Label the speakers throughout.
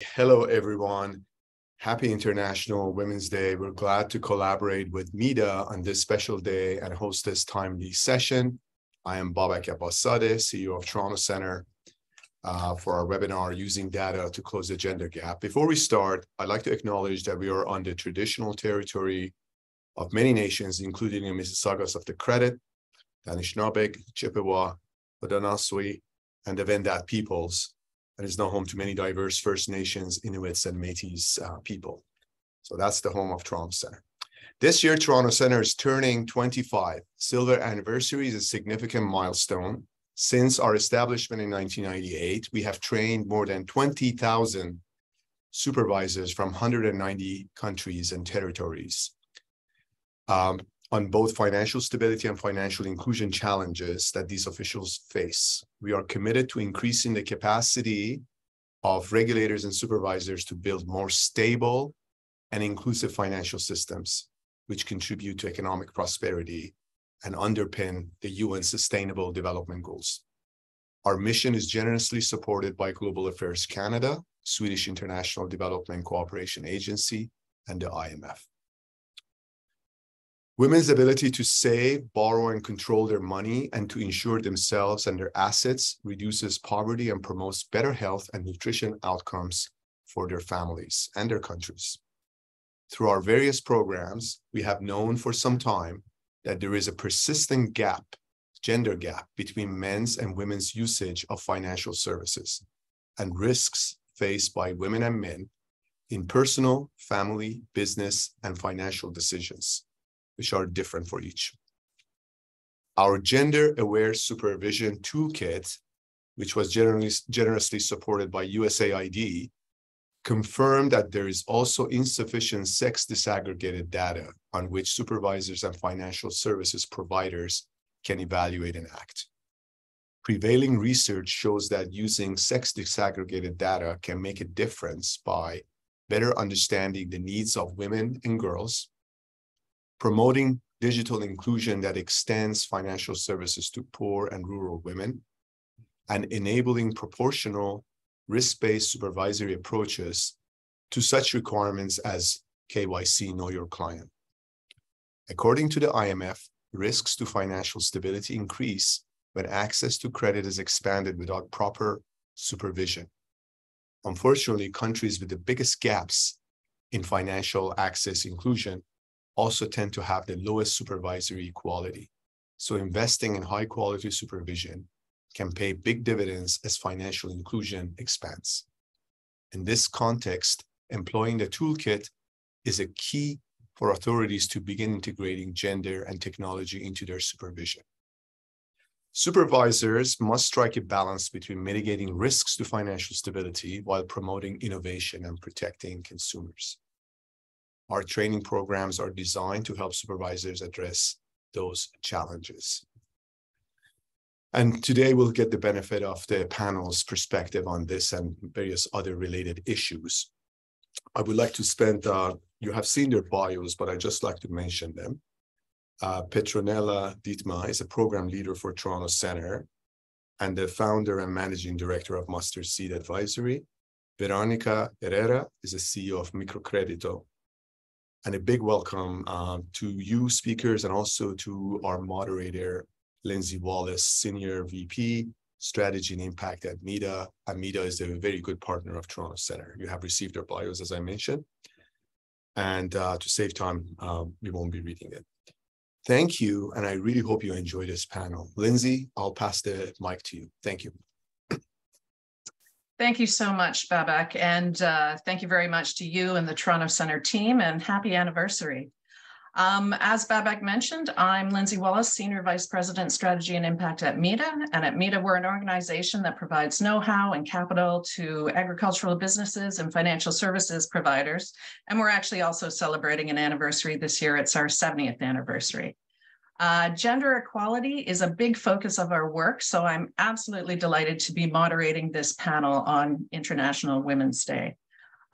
Speaker 1: Hello, everyone. Happy International Women's Day. We're glad to collaborate with MEDA on this special day and host this timely session. I am Babak Abbaszadeh, CEO of Toronto Center, uh, for our webinar, Using Data to Close the Gender Gap. Before we start, I'd like to acknowledge that we are on the traditional territory of many nations, including the Mississaugas of the Credit, the Anishinaabe, Chippewa, Haudenosaunee, and the Wendat peoples, and is now home to many diverse First Nations, Inuits, and Métis uh, people. So that's the home of Toronto Center. This year, Toronto Center is turning 25. Silver anniversary is a significant milestone. Since our establishment in 1998, we have trained more than 20,000 supervisors from 190 countries and territories um, on both financial stability and financial inclusion challenges that these officials face. We are committed to increasing the capacity of regulators and supervisors to build more stable and inclusive financial systems, which contribute to economic prosperity and underpin the UN Sustainable Development Goals. Our mission is generously supported by Global Affairs Canada, Swedish International Development Cooperation Agency, and the IMF. Women's ability to save, borrow, and control their money and to insure themselves and their assets reduces poverty and promotes better health and nutrition outcomes for their families and their countries. Through our various programs, we have known for some time that there is a persistent gap, gender gap, between men's and women's usage of financial services and risks faced by women and men in personal, family, business, and financial decisions, which are different for each. Our Gender Aware Supervision Toolkit, which was generously supported by USAID, confirmed that there is also insufficient sex disaggregated data on which supervisors and financial services providers can evaluate and act. Prevailing research shows that using sex disaggregated data can make a difference by better understanding the needs of women and girls, promoting digital inclusion that extends financial services to poor and rural women, and enabling proportional risk-based supervisory approaches to such requirements as KYC, know your client. According to the IMF, risks to financial stability increase when access to credit is expanded without proper supervision. Unfortunately, countries with the biggest gaps in financial access inclusion also tend to have the lowest supervisory quality. So investing in high quality supervision can pay big dividends as financial inclusion expands. In this context, employing the toolkit is a key for authorities to begin integrating gender and technology into their supervision. Supervisors must strike a balance between mitigating risks to financial stability while promoting innovation and protecting consumers. Our training programs are designed to help supervisors address those challenges. And today we'll get the benefit of the panel's perspective on this and various other related issues. I would like to spend, uh, you have seen their bios, but I just like to mention them. Uh, Petronella Dhitima is a program leader for Toronto Center and the founder and managing director of Mustard Seed Advisory. Veronica Herrera is a CEO of Microcredito. And a big welcome uh, to you speakers and also to our moderator, Lindsay Wallace, Senior VP, Strategy and Impact at MEDA. And MEDA is a very good partner of Toronto Center. You have received our bios, as I mentioned. And uh, to save time, um, we won't be reading it. Thank you, and I really hope you enjoy this panel. Lindsay, I'll pass the mic to you. Thank you.
Speaker 2: Thank you so much, Babak, and uh, thank you very much to you and the Toronto Center team, and happy anniversary. Um, as Babak mentioned, I'm Lindsay Wallace, Senior Vice President, Strategy and Impact at MEDA. And at MEDA, we're an organization that provides know-how and capital to agricultural businesses and financial services providers. And we're actually also celebrating an anniversary this year. It's our 70th anniversary. Uh, gender equality is a big focus of our work, so I'm absolutely delighted to be moderating this panel on International Women's Day.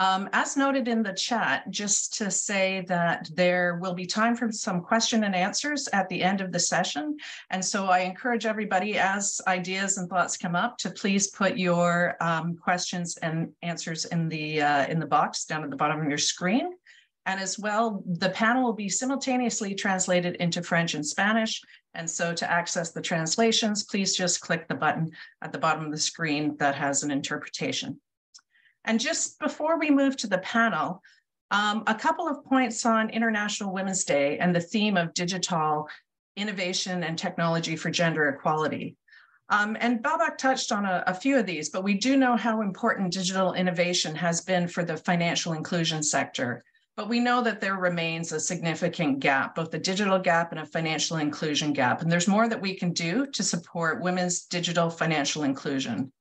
Speaker 2: Um, as noted in the chat, just to say that there will be time for some question and answers at the end of the session. And so I encourage everybody as ideas and thoughts come up to please put your um, questions and answers in the, uh, in the box down at the bottom of your screen. And as well, the panel will be simultaneously translated into French and Spanish. And so to access the translations, please just click the button at the bottom of the screen that has an interpretation. And just before we move to the panel, um, a couple of points on International Women's Day and the theme of digital innovation and technology for gender equality. Um, and Babak touched on a, a, few of these, but we do know how important digital innovation has been for the financial inclusion sector. But we know that there remains a significant gap, both a digital gap and a financial inclusion gap. And there's more that we can do to support women's digital financial inclusion.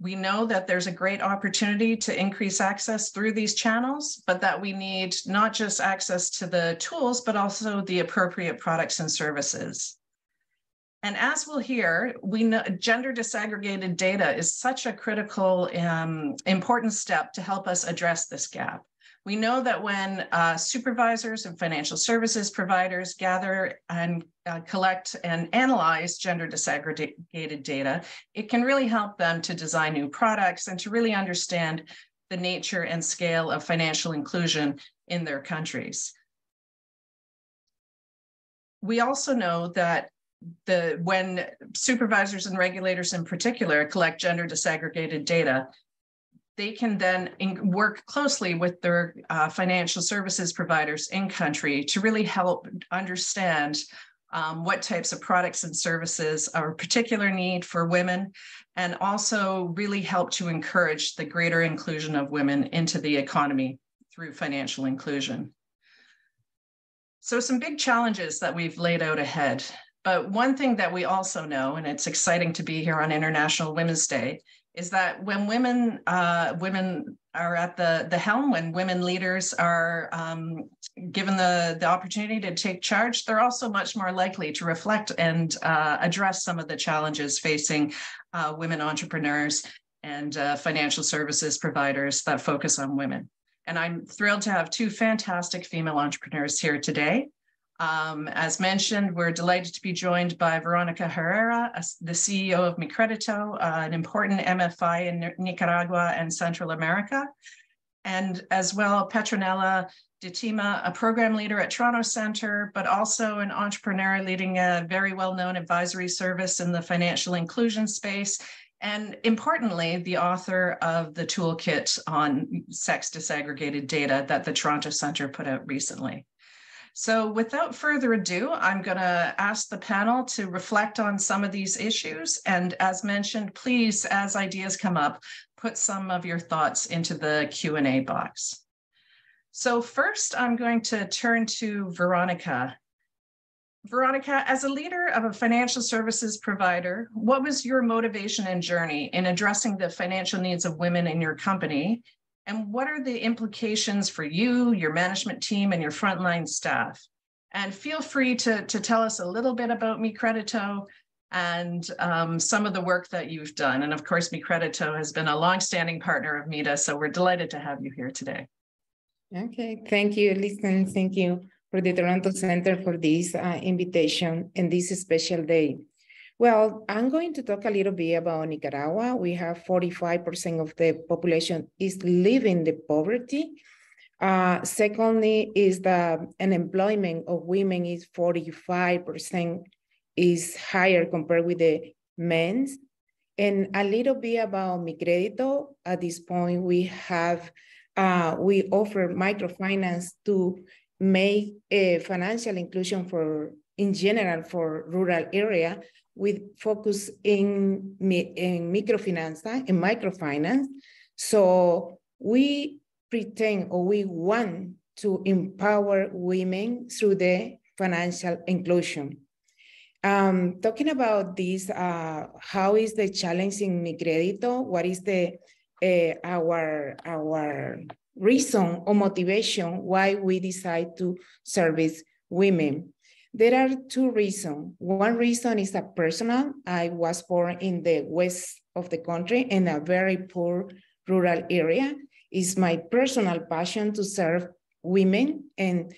Speaker 2: We know that there's a great opportunity to increase access through these channels, but that we need not just access to the tools, but also the appropriate products and services. And as we'll hear, we know gender disaggregated data is such a critical, um, important step to help us address this gap. We know that when uh, supervisors and financial services providers gather and uh, collect and analyze gender disaggregated data, it can really help them to design new products and to really understand the nature and scale of financial inclusion in their countries. We also know that the when supervisors and regulators in particular collect gender disaggregated data, they can then work closely with their uh, financial services providers in country to really help understand um, what types of products and services are a particular need for women and also really help to encourage the greater inclusion of women into the economy through financial inclusion. So some big challenges that we've laid out ahead. But one thing that we also know, and it's exciting to be here on International Women's Day, is that when women uh, women are at the the helm, when women leaders are um, given the the opportunity to take charge, they're also much more likely to reflect and uh, address some of the challenges facing uh, women entrepreneurs and uh, financial services providers that focus on women. And I'm thrilled to have two fantastic female entrepreneurs here today. Um, as mentioned, we're delighted to be joined by Veronica Herrera, the CEO of Mi Credito, uh, an important MFI in Nicaragua and Central America, and as well Petronella Dhitima, a program leader at Toronto Centre, but also an entrepreneur leading a very well-known advisory service in the financial inclusion space, and importantly, the author of the toolkit on sex disaggregated data that the Toronto Centre put out recently. So without further ado, I'm going to ask the panel to reflect on some of these issues. And as mentioned, please, as ideas come up, put some of your thoughts into the Q&A box. So first, I'm going to turn to Veronica. Veronica, as a leader of a financial services provider, what was your motivation and journey in addressing the financial needs of women in your company? And what are the implications for you, your management team, and your frontline staff? And feel free to, to tell us a little bit about Mi Credito and um, some of the work that you've done. And of course, Mi Credito has been a longstanding partner of MEDA, so we're delighted to have you here today.
Speaker 3: Okay, thank you, Lindsay, Thank you for the Toronto Center for this uh, invitation and this special day. Well, I'm going to talk a little bit about Nicaragua. We have 45% of the population is living the poverty. Uh, secondly, is the unemployment of women is 45% is higher compared with the men's. And a little bit about Mi. At this point, we have, uh, we offer microfinance to make a financial inclusion for, in general, for rural area with focus in, in microfinance, in microfinance. So we pretend or we want to empower women through the financial inclusion. Um, talking about this, uh, how is the challenge in Mi Credito? What is the uh, our our reason or motivation why we decide to service women? There are two reasons. One reason is a personal. I was born in the west of the country in a very poor rural area. It's my personal passion to serve women and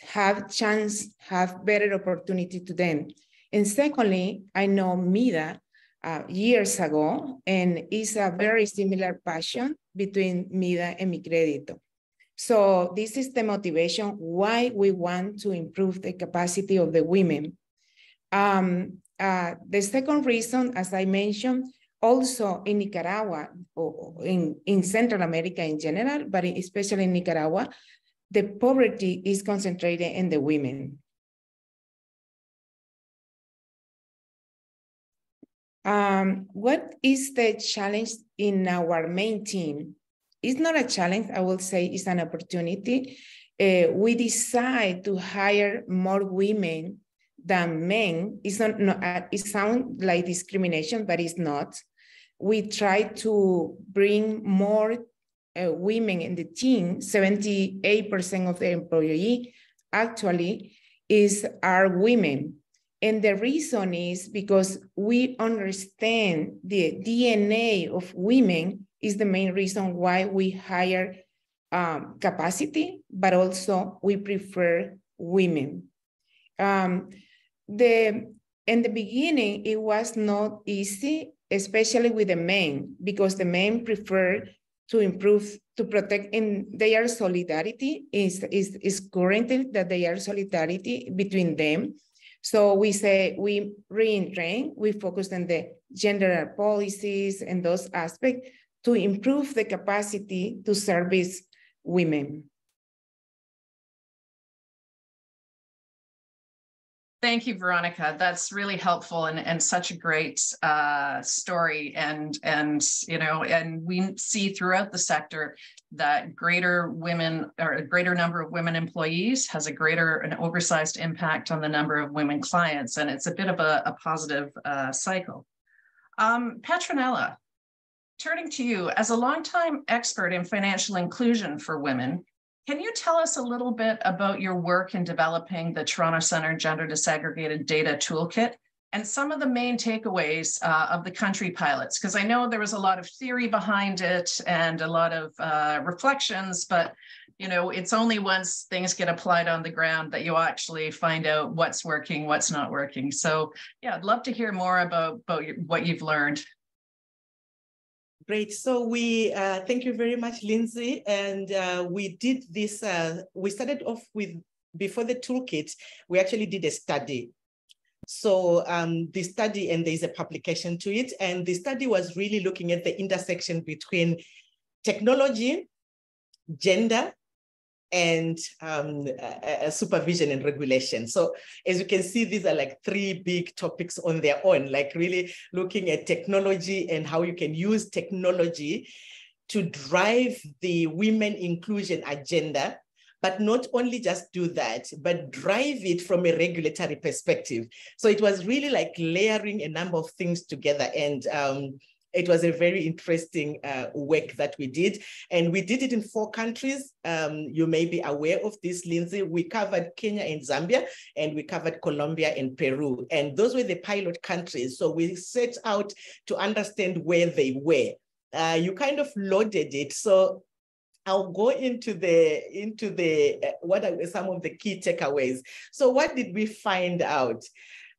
Speaker 3: have chance, have better opportunity to them. And secondly, I know MEDA uh, years ago, and it's a very similar passion between MEDA and Mi Crédito. So this is the motivation why we want to improve the capacity of the women. Um, uh, the second reason, as I mentioned, also in Nicaragua, or in, in Central America in general, but especially in Nicaragua, the poverty is concentrated in the women. Um, what is the challenge in our main team? It's not a challenge, I will say it's an opportunity. Uh, we decide to hire more women than men. It's not, uh, it sounds like discrimination, but it's not. We try to bring more uh, women in the team. 78% of the employee actually is are women. And the reason is because we understand the DNA of women is the main reason why we hire um, capacity, but also we prefer women. Um, the in the beginning, it was not easy, especially with the men, because the men prefer to improve, to protect, and their solidarity is, is, is currently that they are solidarity between them. So we say we retrain, we focus on the gender policies and those aspects to improve the capacity to service women.
Speaker 2: Thank you, Veronica. That's really helpful and, and such a great uh, story. And, and, you know, and we see throughout the sector that greater women or a greater number of women employees has a greater and oversized impact on the number of women clients. And it's a bit of a, a positive uh, cycle. Um, Petronella, turning to you, as a longtime expert in financial inclusion for women, can you tell us a little bit about your work in developing the Toronto Centre Gender Disaggregated Data Toolkit and some of the main takeaways uh, of the country pilots? Because I know there was a lot of theory behind it and a lot of uh, reflections, but you know, it's only once things get applied on the ground that you actually find out what's working, what's not working. So yeah, I'd love to hear more about, about what you've learned.
Speaker 4: Great. So we uh, thank you very much, Lindsay. And uh, we did this. Uh, we started off with before the toolkit. We actually did a study. So um, the study and there's a publication to it. And the study was really looking at the intersection between technology, gender, and um, uh, supervision and regulation. So as you can see, these are like three big topics on their own, like really looking at technology and how you can use technology to drive the women inclusion agenda but not only just do that, but drive it from a regulatory perspective. So it was really like layering a number of things together. And um, it was a very interesting uh, work that we did. And we did it in four countries. Um, you may be aware of this, Lindsay. We covered Kenya and Zambia, and we covered Colombia and Peru. And those were the pilot countries. So we set out to understand where they were. Uh, you kind of loaded it. So I'll go into the into the uh, what are some of the key takeaways. So what did we find out?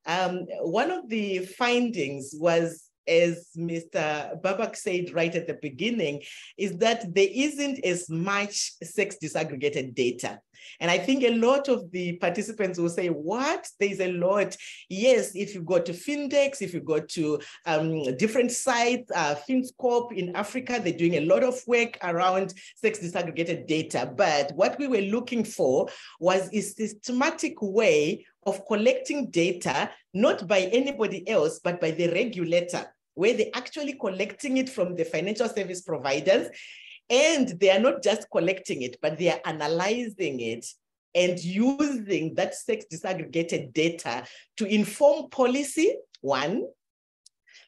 Speaker 4: Um, one of the findings was as Mr. Babak said right at the beginning, is that there isn't as much sex disaggregated data. And I think a lot of the participants will say, what? There's a lot. Yes, if you go to Findex, if you go to um, different sites, uh, FinScope in Africa, they're doing a lot of work around sex disaggregated data. But what we were looking for was a systematic way of collecting data, not by anybody else, but by the regulator where they're actually collecting it from the financial service providers. And they are not just collecting it, but they are analyzing it and using that sex disaggregated data to inform policy, one.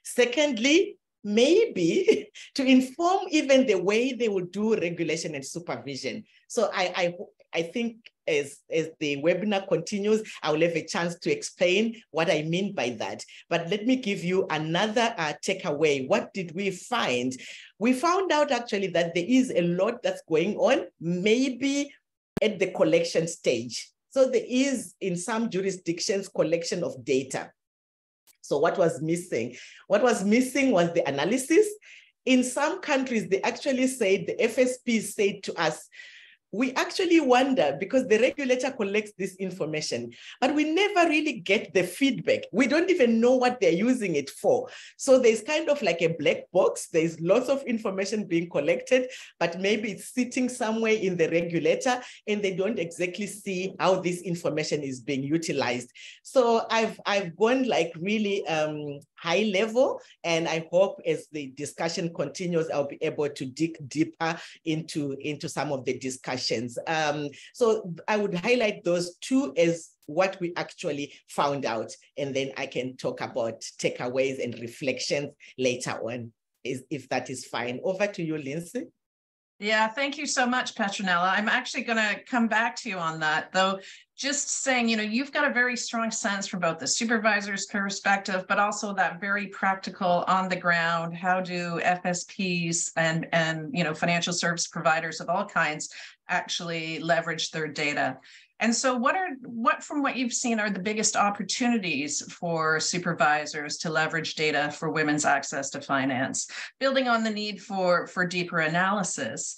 Speaker 4: Secondly, maybe to inform even the way they will do regulation and supervision. So I, I I think as, as the webinar continues, I will have a chance to explain what I mean by that. But let me give you another uh, takeaway. What did we find? We found out actually that there is a lot that's going on, maybe at the collection stage. So there is in some jurisdictions collection of data. So what was missing? What was missing was the analysis. In some countries, they actually said, the FSP said to us, we actually wonder because the regulator collects this information, but we never really get the feedback. We don't even know what they're using it for. So there's kind of like a black box. There's lots of information being collected, but maybe it's sitting somewhere in the regulator and they don't exactly see how this information is being utilized. So I've, I've gone like really um, high level. And I hope as the discussion continues, I'll be able to dig deeper into, into some of the discussions. Um, so I would highlight those two as what we actually found out. And then I can talk about takeaways and reflections later on, is, if that is fine. Over to you, Lindsay.
Speaker 2: Yeah, thank you so much, Petronella. I'm actually going to come back to you on that, though. Just saying, you know, you've got a very strong sense from both the supervisor's perspective, but also that very practical on the ground. How do FSPs and and you know financial service providers of all kinds actually leverage their data? And so what are what from what you've seen are the biggest opportunities for supervisors to leverage data for women's access to finance, building on the need for, for deeper analysis?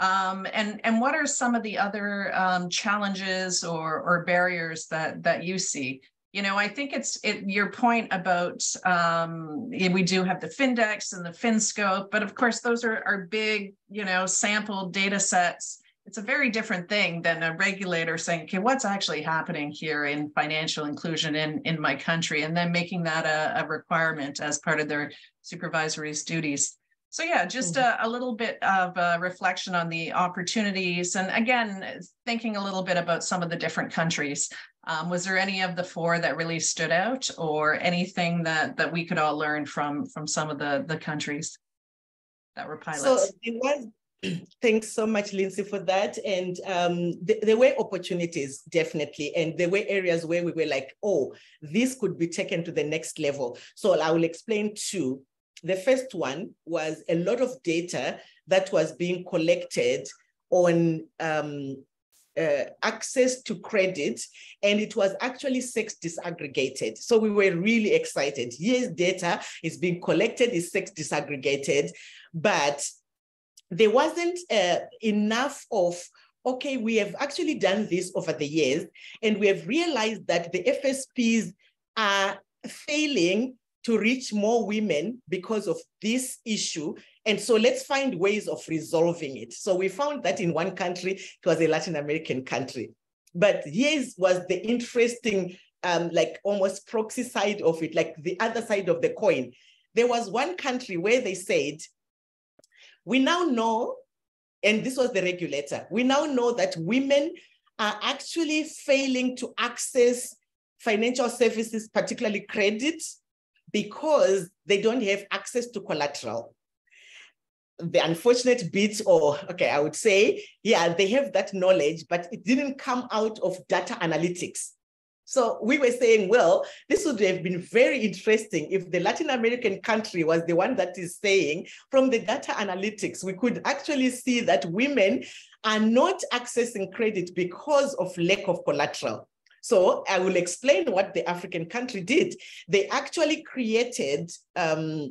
Speaker 2: Um, and, and what are some of the other um, challenges or, or barriers that, that you see? You know, I think it's it, your point about um, we do have the Findex and the FinScope, but of course those are, are big, you know, sample data sets it's a very different thing than a regulator saying, okay, what's actually happening here in financial inclusion in, in my country, and then making that a, a requirement as part of their supervisory duties. So yeah, just mm-hmm. a, a, little bit of a reflection on the opportunities, and again, thinking a little bit about some of the different countries. Um, was there any of the four that really stood out, or anything that that we could all learn from from some of the the countries that were pilots?
Speaker 4: So it was Thanks so much, Lindsay, for that. And um, th there were opportunities, definitely. And there were areas where we were like, oh, this could be taken to the next level. So I will explain two. The first one was a lot of data that was being collected on um, uh, access to credit, and it was actually sex disaggregated. So we were really excited. Yes, data is being collected, is sex disaggregated, but there wasn't uh, enough of okay, we have actually done this over the years, and we have realized that the FSPs are failing to reach more women because of this issue. And so let's find ways of resolving it. So we found that in one country, it was a Latin American country. But here's was the interesting, um, like almost proxy side of it, like the other side of the coin. There was one country where they said, we now know, and this was the regulator, we now know that women are actually failing to access financial services, particularly credit, because they don't have access to collateral. The unfortunate bit, or okay, I would say, yeah, they have that knowledge, but it didn't come out of data analytics. So we were saying, well, this would have been very interesting if the Latin American country was the one that is saying from the data analytics, we could actually see that women are not accessing credit because of lack of collateral. So I will explain what the African country did. They actually created um,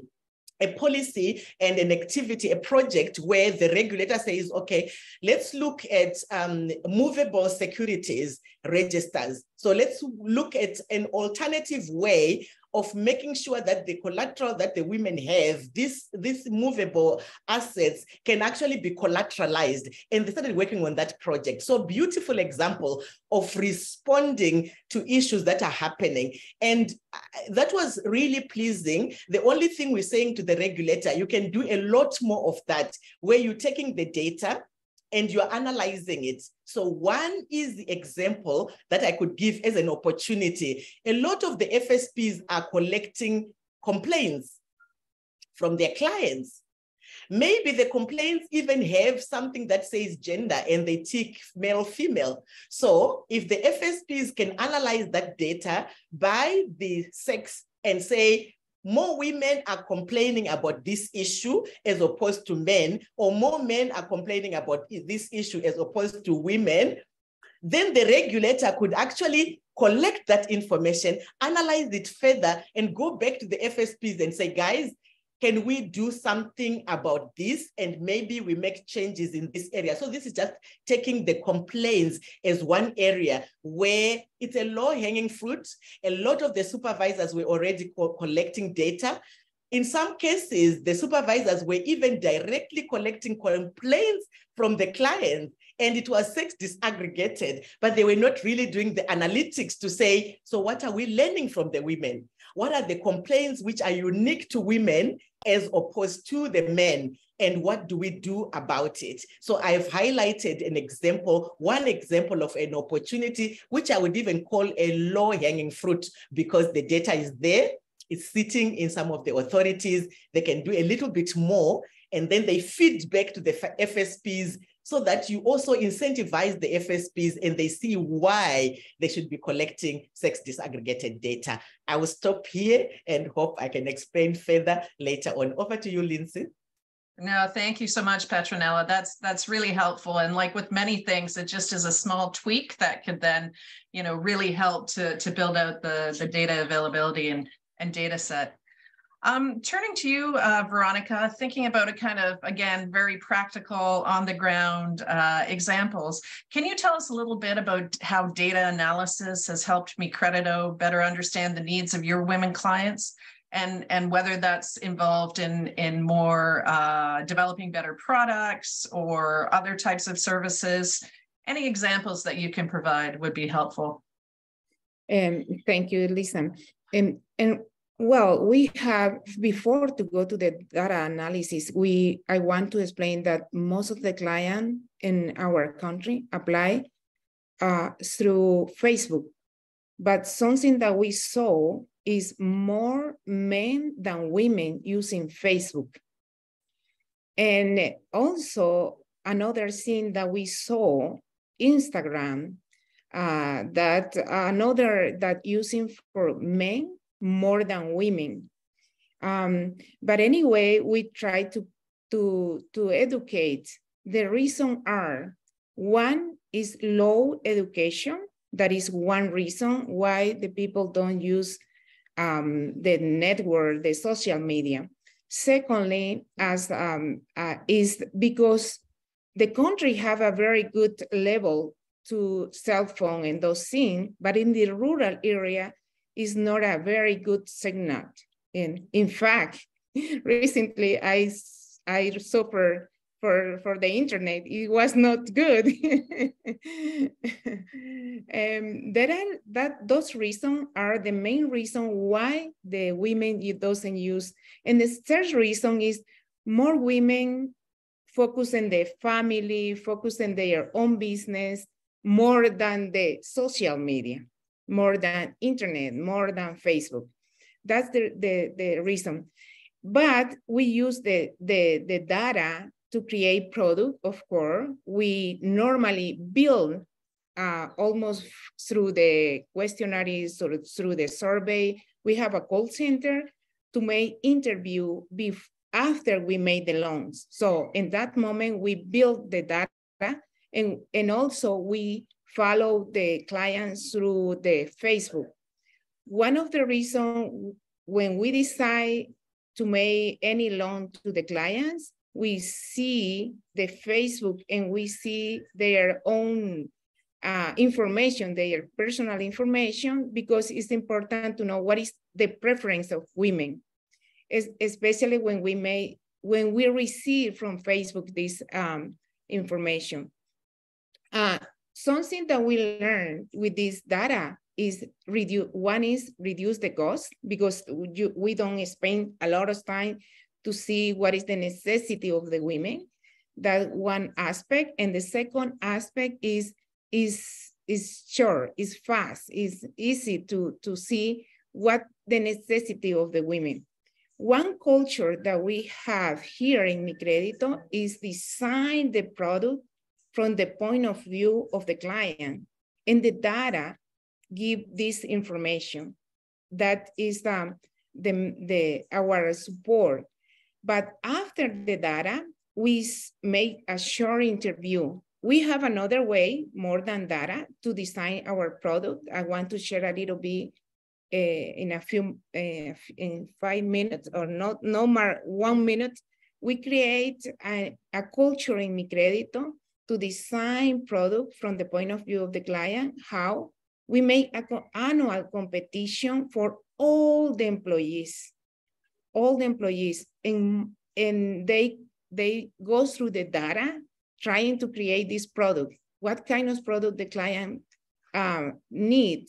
Speaker 4: a policy and an activity, a project where the regulator says, okay, let's look at um, movable securities registers. So let's look at an alternative way of making sure that the collateral that the women have, this, this movable assets can actually be collateralized. And they started working on that project. So beautiful example of responding to issues that are happening. And uh, that was really pleasing. The only thing we're saying to the regulator, you can do a lot more of that, where you're taking the data, and you're analyzing it. So one is the example that I could give as an opportunity. A lot of the FSPs are collecting complaints from their clients. Maybe the complaints even have something that says gender and they tick male, female. So if the FSPs can analyze that data by the sex and say, more women are complaining about this issue as opposed to men, or more men are complaining about this issue as opposed to women, then the regulator could actually collect that information, analyze it further, and go back to the FSPs and say, guys, can we do something about this? And maybe we make changes in this area. So this is just taking the complaints as one area where it's a low hanging fruit. A lot of the supervisors were already co collecting data. In some cases, the supervisors were even directly collecting complaints from the clients and it was sex disaggregated, but they were not really doing the analytics to say, so what are we learning from the women? What are the complaints which are unique to women as opposed to the men? And what do we do about it? So I've highlighted an example, one example of an opportunity, which I would even call a low hanging fruit because the data is there. It's sitting in some of the authorities. They can do a little bit more and then they feed back to the FSPs so that you also incentivize the FSPs and they see why they should be collecting sex disaggregated data. I will stop here and hope I can explain further later on. Over to you, Lindsay.
Speaker 2: No, thank you so much, Petronella. That's that's really helpful. And like with many things, it just is a small tweak that could then, you know, really help to to build out the the data availability and and data set. Um, turning to you, uh, Veronica, thinking about a kind of, again, very practical on the ground uh, examples. Can you tell us a little bit about how data analysis has helped MiCrédito better understand the needs of your women clients and, and whether that's involved in, in more uh, developing better products or other types of services? Any examples that you can provide would be helpful.
Speaker 3: Um, thank you, Lisa. Um, and well, we have, before to go to the data analysis, we I want to explain that most of the client in our country apply uh, through Facebook. But something that we saw is more men than women using Facebook. And also another thing that we saw, Instagram, uh, that another that using for men more than women. Um, but anyway, we try to, to, to educate. The reason are, one is low education. That is one reason why the people don't use um, the network, the social media. Secondly, as um, uh, is because the country have a very good level to cell phone and those things, but in the rural area, is not a very good signal. And in fact, recently I, I suffered for, for the internet. It was not good. um, there are, that those reasons are the main reason why the women it doesn't use. And the third reason is more women focus on their family, focus on their own business more than the social media more than internet, more than Facebook. That's the, the, the reason. But we use the, the, the data to create product, of course. We normally build uh, almost through the questionnaires or through the survey. We have a call center to make interview bef- after we made the loans. So in that moment, we build the data and, and also we follow the clients through the Facebook. One of the reasons when we decide to make any loan to the clients, we see the Facebook and we see their own uh, information, their personal information, because it's important to know what is the preference of women, es especially when we may when we receive from Facebook this um, information. Uh, Something that we learn with this data is reduce, one is reduce the cost because you, we don't spend a lot of time to see what is the necessity of the women. That one aspect. And the second aspect is, is, is short, is fast, is easy to, to see what the necessity of the women. One culture that we have here in Mi Crédito is design the product from the point of view of the client. And the data give this information. That is um, the, the, our support. But after the data, we make a short interview. We have another way, more than data, to design our product. I want to share a little bit uh, in a few, uh, in five minutes or not, no more one minute. We create a, a culture in Mi Crédito to design product from the point of view of the client, how we make an annual competition for all the employees, all the employees, and, and they, they go through the data trying to create this product. What kind of product the client um, need?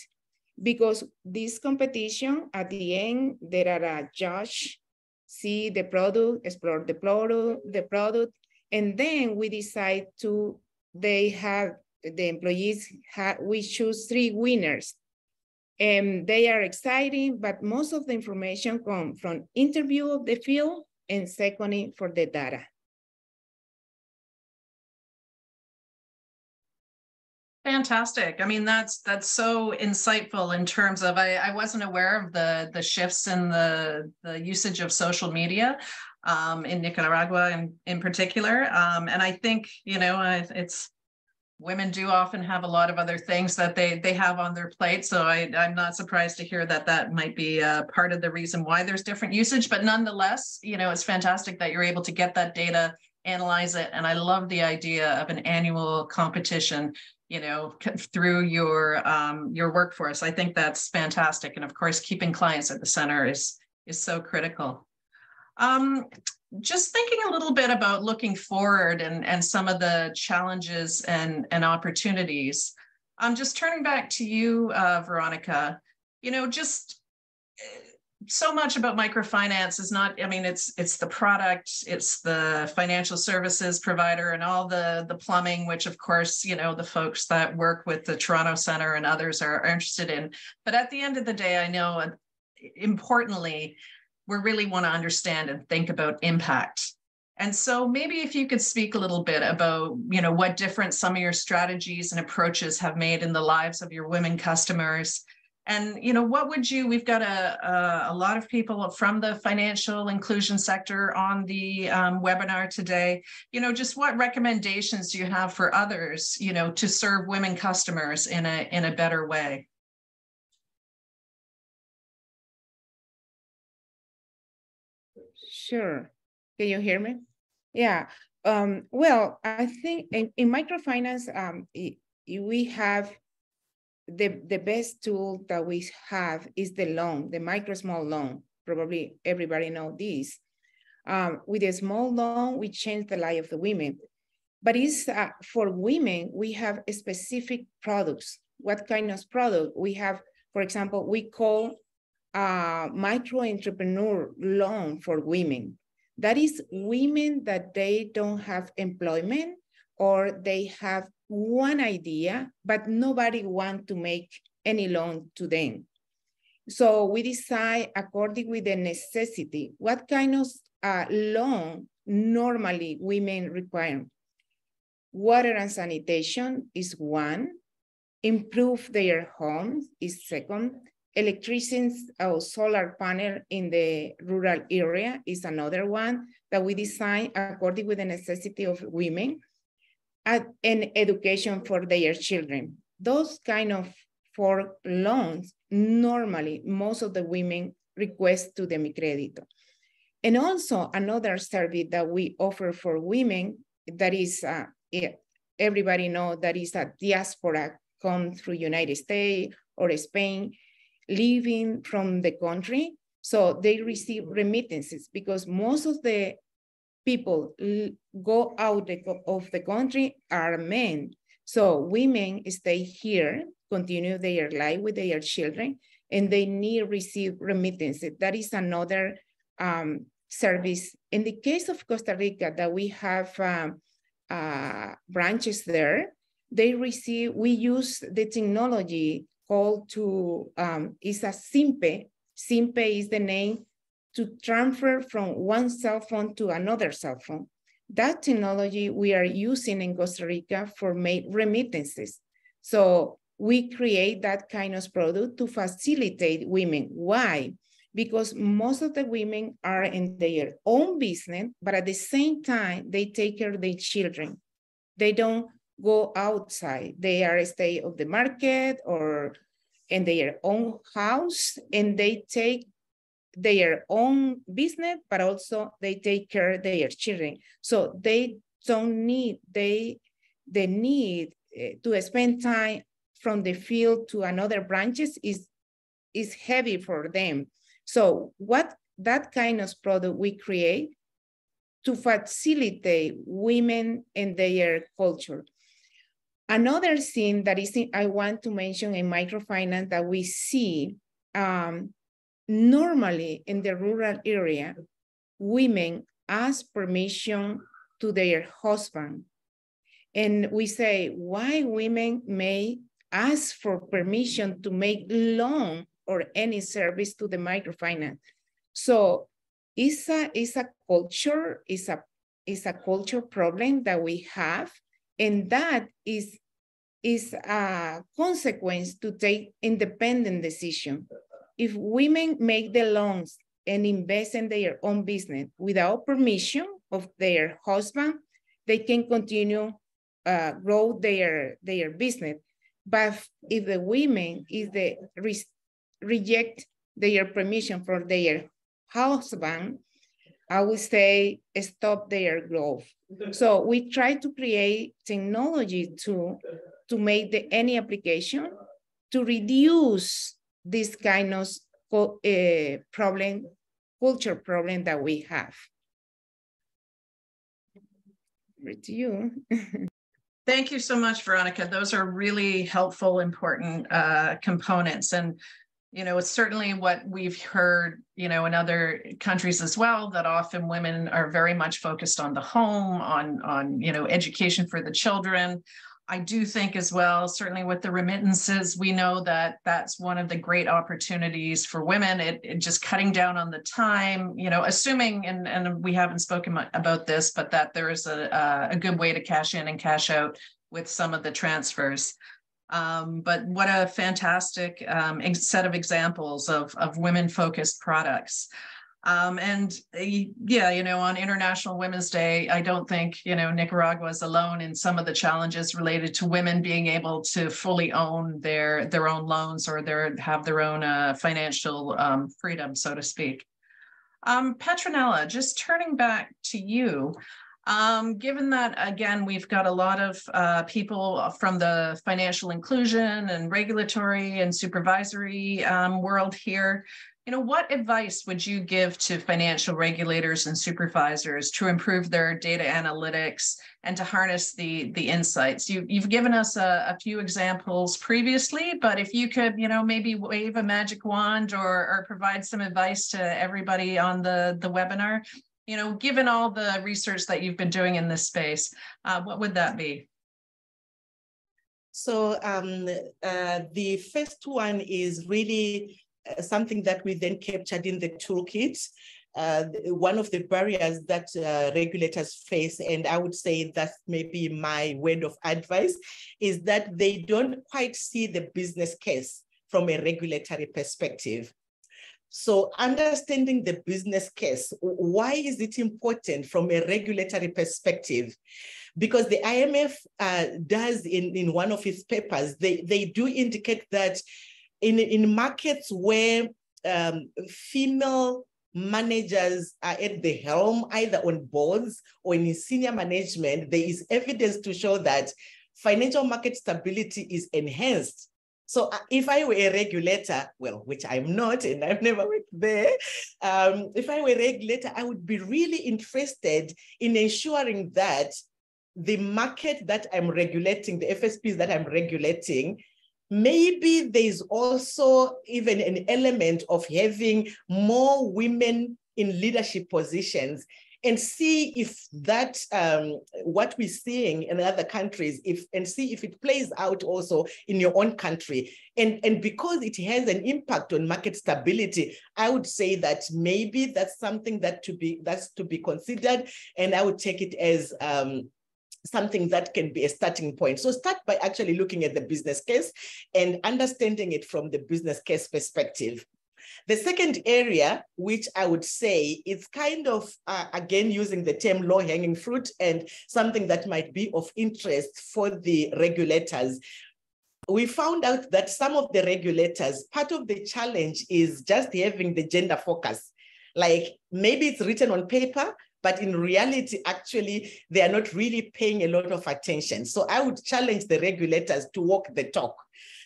Speaker 3: Because this competition, at the end, there are a judge, see the product, explore the product, the product, and then we decide to, they have, the employees, have, we choose three winners. And they are exciting, but most of the information come from interview of the field and secondly for the data.
Speaker 2: Fantastic. I mean, that's that's so insightful in terms of I, I wasn't aware of the the shifts in the the usage of social media um, in Nicaragua in, in particular. Um, and I think, you know, it's women do often have a lot of other things that they they have on their plate. So I, I'm not surprised to hear that that might be uh, part of the reason why there's different usage. But nonetheless, you know, it's fantastic that you're able to get that data, analyze it. And I love the idea of an annual competition you know through your um, your workforce i think that's fantastic and of course keeping clients at the center is is so critical um, just thinking a little bit about looking forward and, and some of the challenges and, and opportunities. I'm just turning back to you, uh, Veronica. You know, just eh, so much about microfinance is not i mean it's it's the product it's the financial services provider and all the the plumbing which of course you know the folks that work with the toronto center and others are, are interested in but at the end of the day i know uh, importantly we really want to understand and think about impact. And so maybe if you could speak a little bit about, you know, what difference some of your strategies and approaches have made in the lives of your women customers. And, you know, what would you, we've got a, a, a lot of people from the financial inclusion sector on the um, webinar today, you know, just what recommendations do you have for others, you know, to serve women customers in a, in a better way?
Speaker 3: Sure. Can you hear me? Yeah. Um, well, I think in, in microfinance, um, we have the, the best tool that we have is the loan, the micro small loan. Probably everybody know this. Um, with a small loan, we change the life of the women. But it's uh, for women, we have specific products. What kind of product? We have, for example, we call a micro entrepreneur loan for women. That is women that they don't have employment or they have one idea, but nobody want to make any loan to them. So we decide according with the necessity, what kind of uh, loan normally women require. Water and sanitation is one, improve their homes is second, electricians or solar panel in the rural area is another one that we design according with the necessity of women and education for their children. Those kind of for loans, normally most of the women request to the Mi Crédito. And also another service that we offer for women that is, uh, everybody know that is a diaspora come through United States or Spain living from the country. So they receive remittances because most of the people go out of the country are men. So women stay here, continue their life with their children, and they need receive remittances. That is another um, service. In the case of Costa Rica, that we have um, uh, branches there, they receive, we use the technology called to, um, is a SINPE. SINPE is the name to transfer from one cell phone to another cell phone. That technology we are using in Costa Rica for remittances. So we create that kind of product to facilitate women. Why? Because most of the women are in their own business, but at the same time, they take care of their children. They don't go outside. They are stay of the market or in their own house and they take their own business, but also they take care of their children. So they don't need, they, they need uh, to spend time from the field to another branches is, is heavy for them. So what that kind of product we create to facilitate women and their culture. Another thing that is I want to mention in microfinance that we see um, normally in the rural area, women ask permission to their husband. And we say, why women may ask for permission to make loan or any service to the microfinance. So it's a, it's a culture, it's a, it's a culture problem that we have. And that is, is a consequence to take independent decision. If women make the loans and invest in their own business without permission of their husband, they can continue uh, grow their, their business. But if the women is the re reject their permission for their husband, I would say stop their growth. So we try to create technology to, to make the, any application to reduce this kind of uh, problem, culture problem that we have. To you.
Speaker 2: Thank you so much, Veronica. Those are really helpful, important uh, components. And, you know, it's certainly what we've heard, you know, in other countries as well, that often women are very much focused on the home, on, on, you know, education for the children, I do think as well, certainly with the remittances, we know that that's one of the great opportunities for women. It, it, just cutting down on the time, you know, assuming, and, and we haven't spoken about this, but that there is a, a good way to cash in and cash out with some of the transfers. Um, but what a fantastic um, set of examples of, of women focused products. Um, and uh, yeah, you know, on International Women's Day, I don't think, you know, Nicaragua is alone in some of the challenges related to women being able to fully own their, their own loans or their have their own uh, financial um, freedom, so to speak. Um, Petronella, just turning back to you, um, given that, again, we've got a lot of uh, people from the financial inclusion and regulatory and supervisory um, world here, you know, what advice would you give to financial regulators and supervisors to improve their data analytics and to harness the the insights? You, you've given us a, a few examples previously, but if you could, you know, maybe wave a magic wand or, or provide some advice to everybody on the, the webinar, you know, given all the research that you've been doing in this space, uh, what would that be?
Speaker 4: So um, uh, the first one is really uh, something that we then captured in the toolkit. Uh, one of the barriers that uh, regulators face, and I would say that's maybe my word of advice, is that they don't quite see the business case from a regulatory perspective. So understanding the business case, why is it important from a regulatory perspective? Because the IMF uh, does in, in one of its papers, they, they do indicate that in, in markets where um, female managers are at the helm, either on boards or in senior management, there is evidence to show that financial market stability is enhanced. So uh, if I were a regulator, well, which I'm not, and I've never worked there, um, if I were a regulator, I would be really interested in ensuring that the market that I'm regulating, the FSPs that I'm regulating, maybe there's also even an element of having more women in leadership positions and see if that um, what we're seeing in other countries, if and see if it plays out also in your own country. And, and because it has an impact on market stability, I would say that maybe that's something that to be that's to be considered. And I would take it as um, something that can be a starting point. So start by actually looking at the business case and understanding it from the business case perspective. The second area, which I would say is kind of, uh, again, using the term low hanging fruit and something that might be of interest for the regulators. We found out that some of the regulators, part of the challenge is just having the gender focus. Like maybe it's written on paper, but in reality, actually, they are not really paying a lot of attention. So I would challenge the regulators to walk the talk.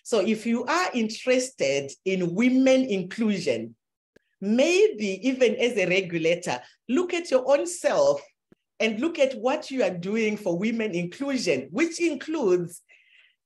Speaker 4: So if you are interested in women inclusion, maybe even as a regulator, look at your own self and look at what you are doing for women inclusion, which includes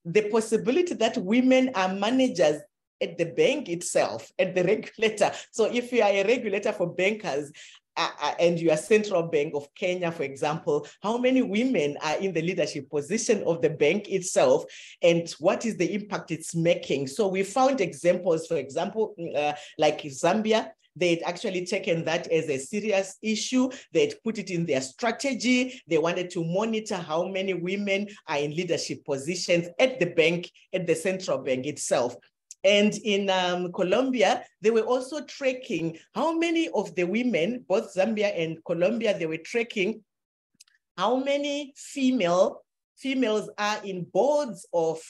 Speaker 4: the possibility that women are managers at the bank itself, at the regulator. So if you are a regulator for bankers, uh, uh, and your Central Bank of Kenya, for example, how many women are in the leadership position of the bank itself, and what is the impact it's making? So we found examples, for example, uh, like Zambia, they'd actually taken that as a serious issue. They'd put it in their strategy. They wanted to monitor how many women are in leadership positions at the bank, at the central bank itself. And in um, Colombia, they were also tracking how many of the women, both Zambia and Colombia, they were tracking how many female females are in boards of,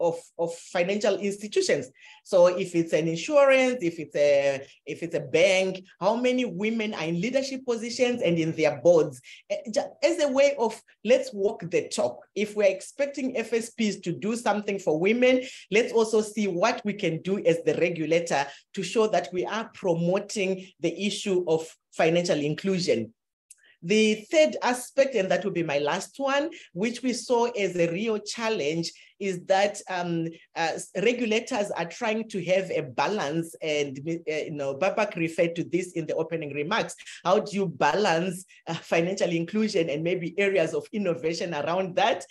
Speaker 4: of, of financial institutions. So if it's an insurance, if it's a if it's a bank, how many women are in leadership positions and in their boards? As a way of let's walk the talk. If we're expecting FSPs to do something for women, let's also see what we can do as the regulator to show that we are promoting the issue of financial inclusion. The third aspect, and that will be my last one, which we saw as a real challenge, is that um, uh, regulators are trying to have a balance. And uh, you know, Babak referred to this in the opening remarks. How do you balance uh, financial inclusion and maybe areas of innovation around that